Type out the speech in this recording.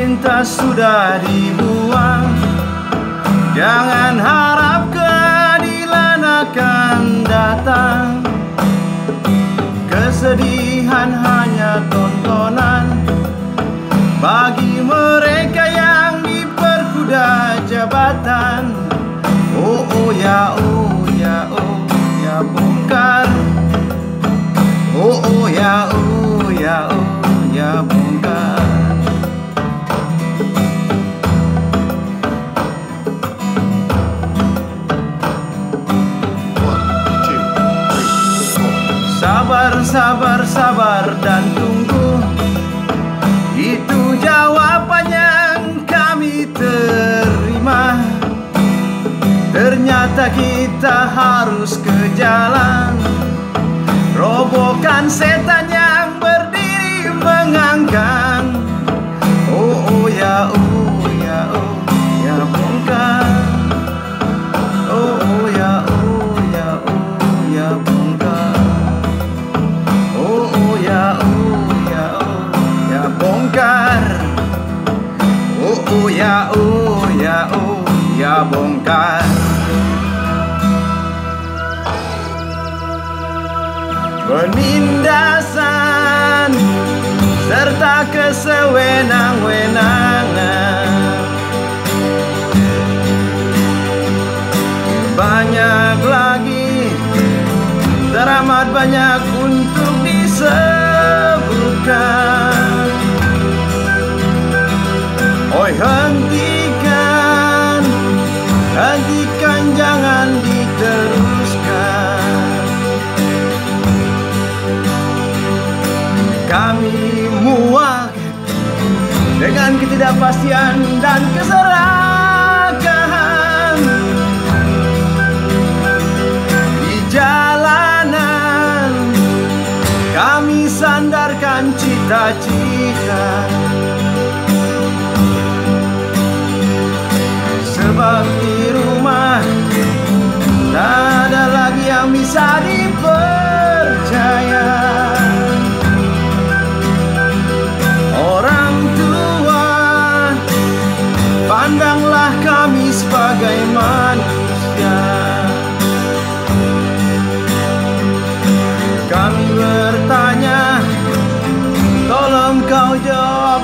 cinta sudah dibuang. Jangan harap keadilan akan datang. Kesedihan hanya tontonan. Bagi Sabar, sabar, dan tunggu. Itu jawaban yang kami terima. Ternyata kita harus ke jalan. Robohkan setan bongkar. Oh, oh ya, oh ya, oh ya bongkar. Penindasan serta kesewenang-wenangan. Banyak lagi Teramat banyak untuk disebutkan Hentikan jangan diteruskan. Kami muak Dengan ketidakpastian dan keserakahan. Di jalanan Kami sandarkan cita-cita. Sebab bisa dipercaya. Orang tua Pandanglah kami sebagai manusia. Kami bertanya Tolong kau jawab